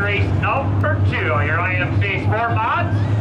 race number two on your IMC Sport Mods.